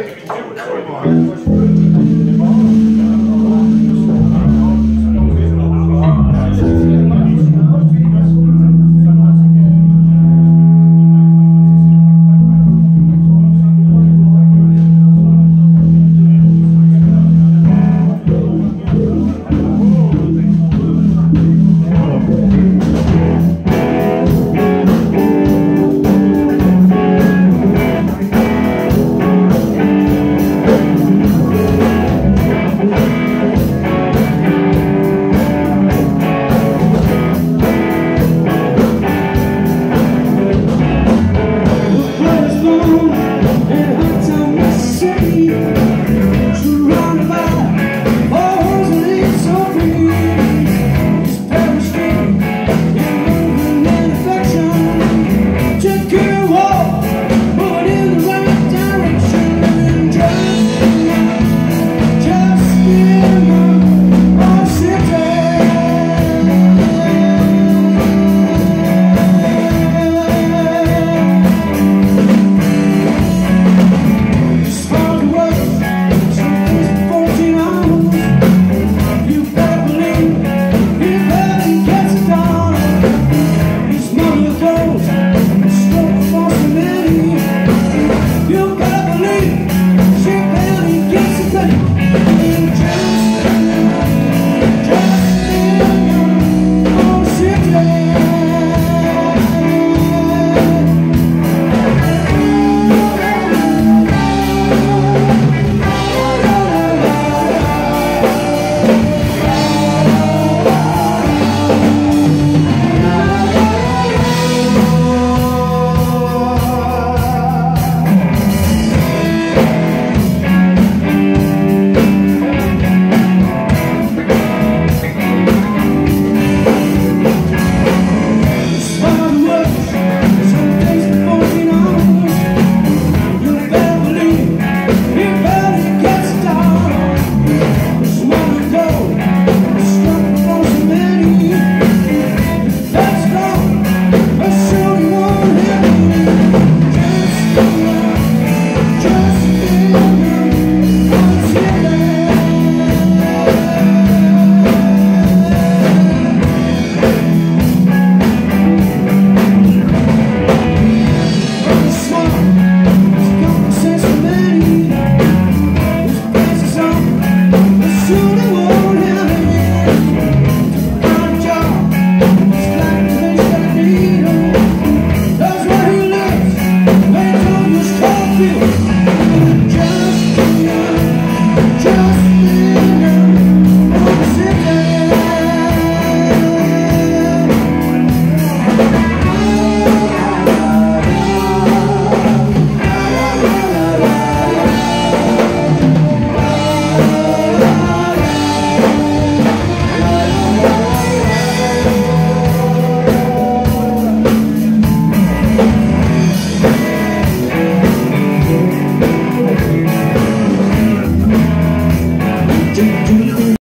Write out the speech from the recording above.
Hey!